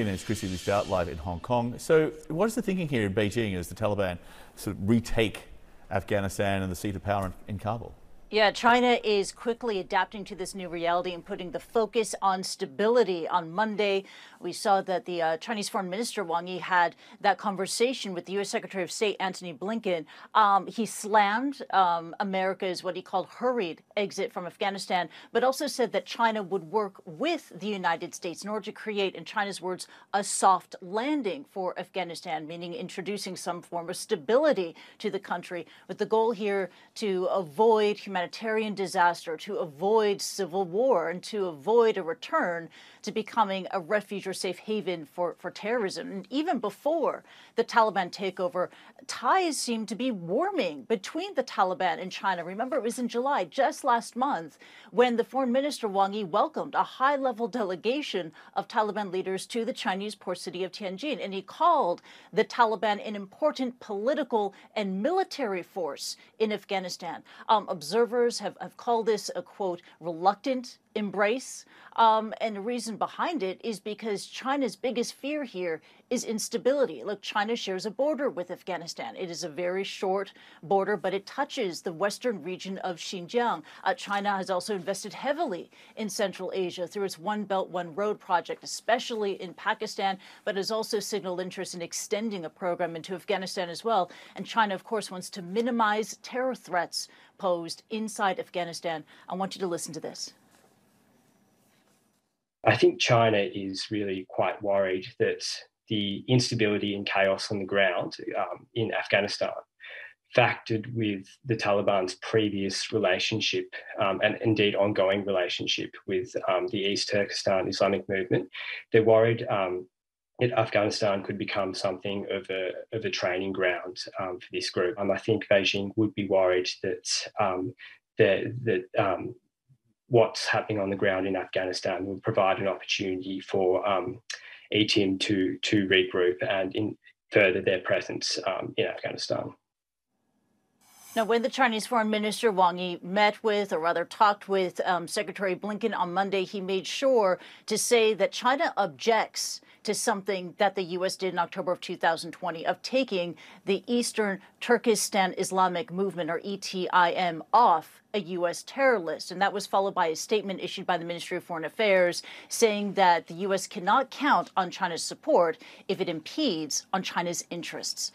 CNN's Kristie Lu live in Hong Kong. So, what is the thinking here in Beijing as the Taliban sort of retake Afghanistan and the seat of power in, in Kabul? Yeah, China is quickly adapting to this new reality and putting the focus on stability. On Monday, we saw that the uh, Chinese Foreign Minister Wang Yi had that conversation with the U.S. Secretary of State Antony Blinken. Um, he slammed um, America's what he called hurried exit from Afghanistan, but also said that China would work with the United States in order to create, in China's words, a soft landing for Afghanistan, meaning introducing some form of stability to the country, with the goal here to avoid humanitarian humanitarian disaster, to avoid civil war, and to avoid a return to becoming a refuge or safe haven for, for terrorism. And even before the Taliban takeover, ties seemed to be warming between the Taliban and China. Remember, it was in July, just last month, when the foreign minister Wang Yi welcomed a high level delegation of Taliban leaders to the Chinese port city of Tianjin. And he called the Taliban an important political and military force in Afghanistan. Um, observers observers have, have called this a quote, reluctant embrace. Um, and the reason behind it is because China's biggest fear here is instability. Look, China shares a border with Afghanistan. It is a very short border, but it touches the western region of Xinjiang. Uh, China has also invested heavily in Central Asia through its One Belt, One Road project, especially in Pakistan, but has also signaled interest in extending a program into Afghanistan as well. And China, of course, wants to minimize terror threats posed inside Afghanistan. I want you to listen to this. I think China is really quite worried that the instability and chaos on the ground um, in Afghanistan, factored with the Taliban's previous relationship um, and indeed ongoing relationship with um, the East Turkestan Islamic movement, they're worried um, that Afghanistan could become something of a, of a training ground um, for this group. Um, I think Beijing would be worried that um, that, that what's happening on the ground in Afghanistan would provide an opportunity for um, ETIM to to regroup and further their presence um, in Afghanistan. Now, when the Chinese Foreign Minister Wang Yi met with, or rather talked with um, Secretary Blinken on Monday, he made sure to say that China objects to something that the U.S. did in October of 2020 of taking the Eastern Turkestan Islamic Movement, or ETIM, off a U.S. terror list. And that was followed by a statement issued by the Ministry of Foreign Affairs saying that the U.S. cannot count on China's support if it impedes on China's interests.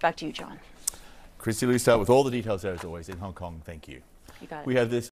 Back to you, John. Kristie Lu with all the details there as always in Hong Kong. Thank you. You got it. We have this.